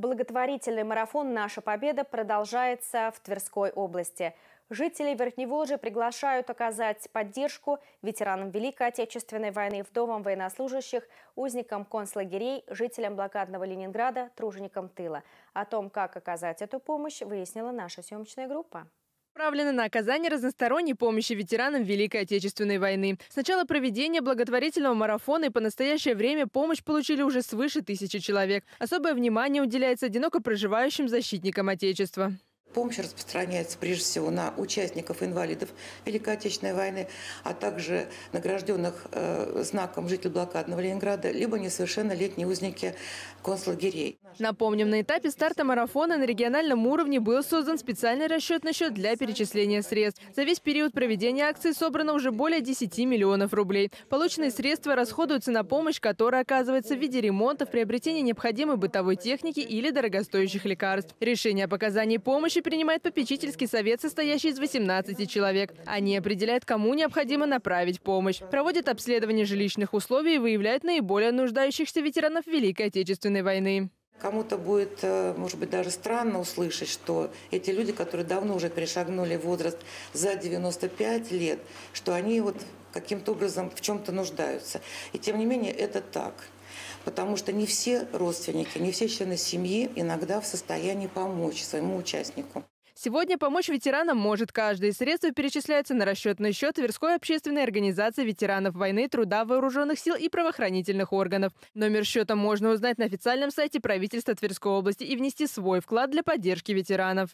Благотворительный марафон «Наша победа» продолжается в Тверской области. Жители Верхневолжья приглашают оказать поддержку ветеранам Великой Отечественной войны, вдовам военнослужащих, узникам концлагерей, жителям блокадного Ленинграда, труженикам тыла. О том, как оказать эту помощь, выяснила наша съемочная группа направлена на оказание разносторонней помощи ветеранам Великой Отечественной войны. С начала проведения благотворительного марафона и по настоящее время помощь получили уже свыше тысячи человек. Особое внимание уделяется одиноко проживающим защитникам Отечества. Помощь распространяется прежде всего на участников инвалидов Великой Отечественной войны, а также награжденных э, знаком жителей блокадного Ленинграда, либо несовершеннолетние узники концлагерей. Напомним, на этапе старта марафона на региональном уровне был создан специальный расчетный счет для перечисления средств. За весь период проведения акции собрано уже более 10 миллионов рублей. Полученные средства расходуются на помощь, которая оказывается в виде ремонтов, приобретения необходимой бытовой техники или дорогостоящих лекарств. Решение о показании помощи помощи принимает попечительский совет, состоящий из 18 человек. Они определяют, кому необходимо направить помощь. Проводят обследование жилищных условий и выявляют наиболее нуждающихся ветеранов Великой Отечественной войны. Кому-то будет, э, может быть, даже странно услышать, что эти люди, которые давно уже перешагнули возраст за 95 лет, что они вот каким-то образом в чем-то нуждаются. И тем не менее это так. Потому что не все родственники, не все члены семьи иногда в состоянии помочь своему участнику. Сегодня помочь ветеранам может каждый. Средства перечисляются на расчетный счет Тверской общественной организации ветеранов войны, труда, вооруженных сил и правоохранительных органов. Номер счета можно узнать на официальном сайте правительства Тверской области и внести свой вклад для поддержки ветеранов.